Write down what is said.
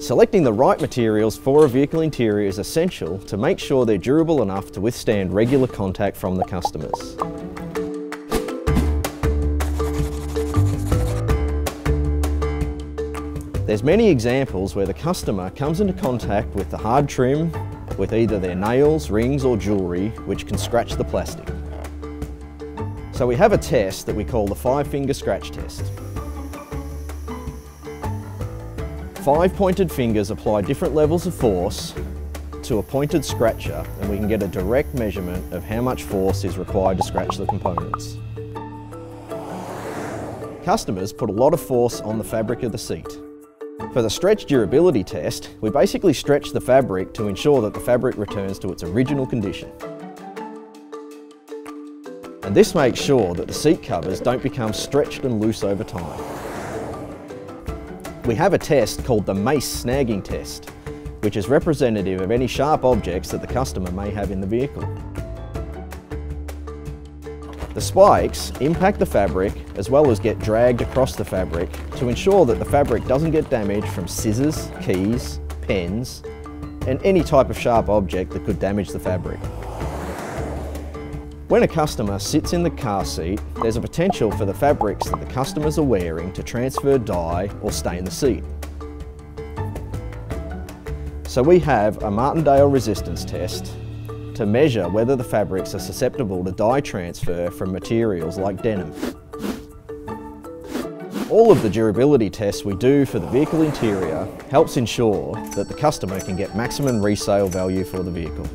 Selecting the right materials for a vehicle interior is essential to make sure they're durable enough to withstand regular contact from the customers. There's many examples where the customer comes into contact with the hard trim with either their nails, rings or jewellery which can scratch the plastic. So we have a test that we call the five finger scratch test. Five pointed fingers apply different levels of force to a pointed scratcher and we can get a direct measurement of how much force is required to scratch the components. Customers put a lot of force on the fabric of the seat. For the stretch durability test, we basically stretch the fabric to ensure that the fabric returns to its original condition. And this makes sure that the seat covers don't become stretched and loose over time. We have a test called the MACE snagging test, which is representative of any sharp objects that the customer may have in the vehicle. The spikes impact the fabric as well as get dragged across the fabric to ensure that the fabric doesn't get damaged from scissors, keys, pens and any type of sharp object that could damage the fabric. When a customer sits in the car seat, there's a potential for the fabrics that the customers are wearing to transfer dye or stain the seat. So we have a Martindale resistance test to measure whether the fabrics are susceptible to dye transfer from materials like denim. All of the durability tests we do for the vehicle interior helps ensure that the customer can get maximum resale value for the vehicle.